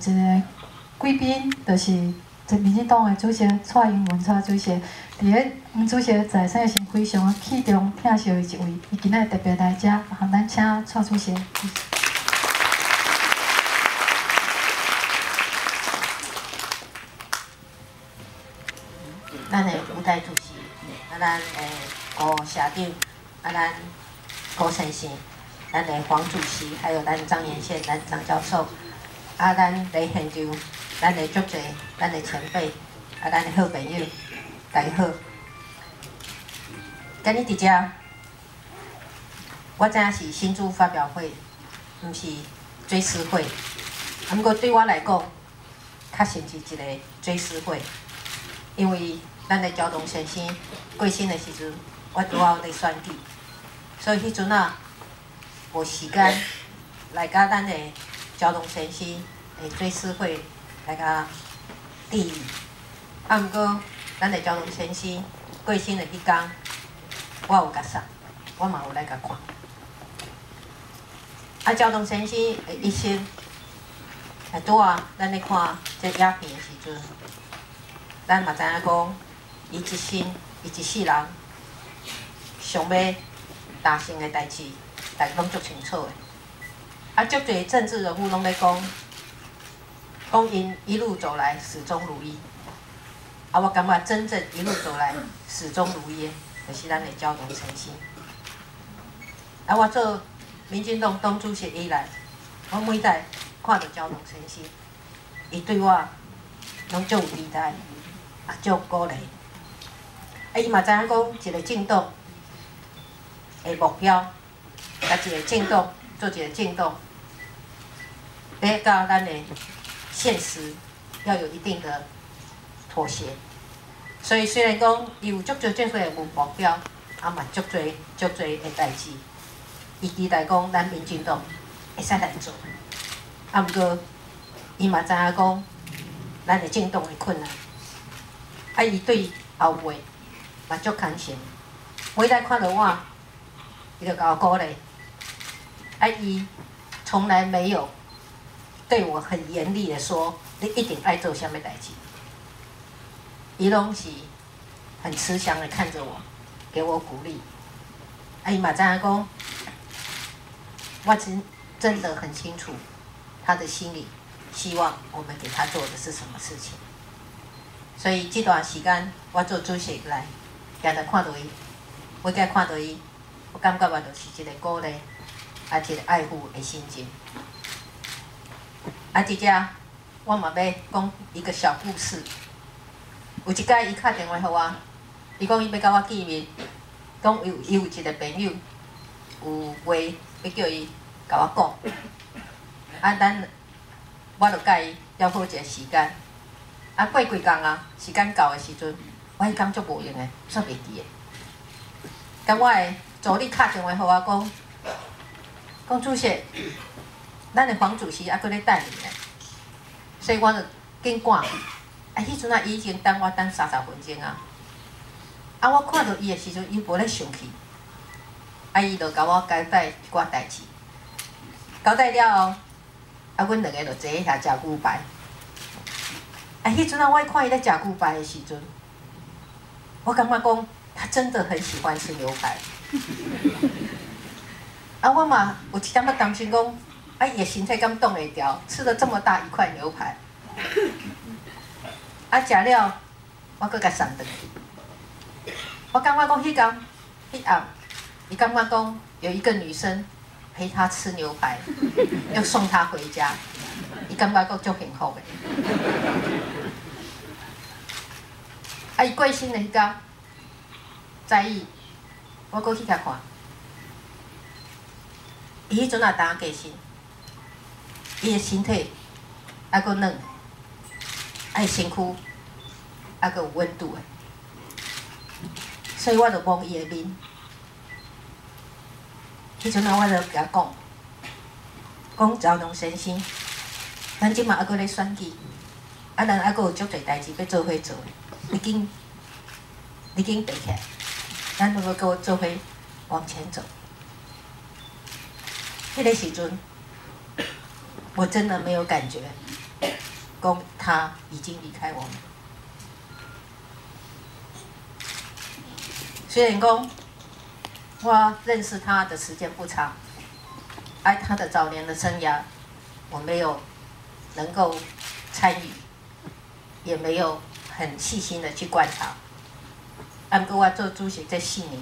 一个贵宾，就是民进党的主席蔡英文蔡主席。伫个黄主席在生时非常器重疼惜的一位，伊今仔特别来遮，和咱请蔡主席。咱的舞台主席，啊，咱诶郭社长，啊，咱郭先生，咱的黄主席，还有咱张延宪、咱张教授。啊，咱伫现场，咱的足侪，咱的前辈，啊，咱的好朋友，大家好。今日伫遮，我知影是新主发表会，毋是追思会。啊，毋过对我来讲，较像是一个追思会，因为咱的交通先生过身的时阵，我拄好在选举，所以迄阵啊，无时间来甲咱的。交通先生诶追思会来甲致意，啊，毋过咱的交通先生过身的迄天，我有甲送，我嘛有来甲看。啊，交通先生诶一生，啊，拄啊，咱咧看这影片的时阵，咱嘛知影讲，伊一生伊一世人想要达成的代志，大家拢足清楚的。啊，足侪政治人物拢咧讲，讲因一路走来始终如一。啊，我感觉真正一路走来始终如一，就是咱的交通诚信。啊，我做民进党党主席以来，我每代看到交通诚信，伊对我拢足有期待，啊，足鼓励。啊，伊嘛知影讲一个政党的目标，甲一个政党。做一个进动，要甲咱的现实要有一定的妥协。所以虽然讲伊有足多足多的目标，啊嘛足多足多的代志，伊期待讲咱民进党会使来做。啊，毋过伊嘛知影讲咱的进动的困难，啊，伊对后辈嘛足恳切。每来看到我，伊就甲我鼓励。阿姨从来没有对我很严厉的说：“你一定爱做什么代志。”伊拢是很慈祥的看着我，给我鼓励。阿姨马赞阿公，我真真的很清楚他的心里希望我们给他做的是什么事情。所以这段时间我做主席来，给他看到伊，我给他看到伊，我感觉我就是一个鼓励。啊，一个爱护的心情。啊，姐姐，我嘛要讲一个小故事。有一摆，伊敲电话给我，伊讲伊要甲我见面，讲有伊有一个朋友有话要叫伊甲我讲。啊，咱我著甲伊约好一个时间。啊，过几工啊，时间到的时阵，我迄工足无用的，煞袂记的。甲我的助理敲电话给我讲。讲主席，咱的黄主席还搁咧等你呢，所以我就紧赶。啊，迄阵啊，伊已经等我等三十分钟啊。啊，我看到伊的时阵，伊无咧生气。啊，伊就甲我交代一寡代志。交代了后，啊，阮两个就坐一下食牛排。啊，迄阵啊，我看伊咧食牛排的时阵，我感觉讲，他真的很喜欢吃牛排。啊，我嘛有一点仔担心，讲啊，伊的身体敢挡会牢？吃了这么大一块牛排，啊，食了，我搁甲送倒去。我感觉讲，迄天迄暗，伊感觉讲有一个女生陪他吃牛排，要送他回家，伊感觉讲足幸福的。啊，伊过身的迄天，在意，我搁去遐看。伊迄阵也当过身，伊的身体还阁软，啊，身躯还阁有温度的，所以我就望伊的面。迄阵啊，我就甲讲，讲赵龙先生，咱即马还阁咧选举，啊，咱还阁有足侪代志要做伙做，你紧，你紧爬起来，咱都要我做伙往前走。那个时阵，我真的没有感觉。公他已经离开我们。虽然公我认识他的时间不长，而他的早年的生涯，我没有能够参与，也没有很细心的去观察。按过我做主席这四年。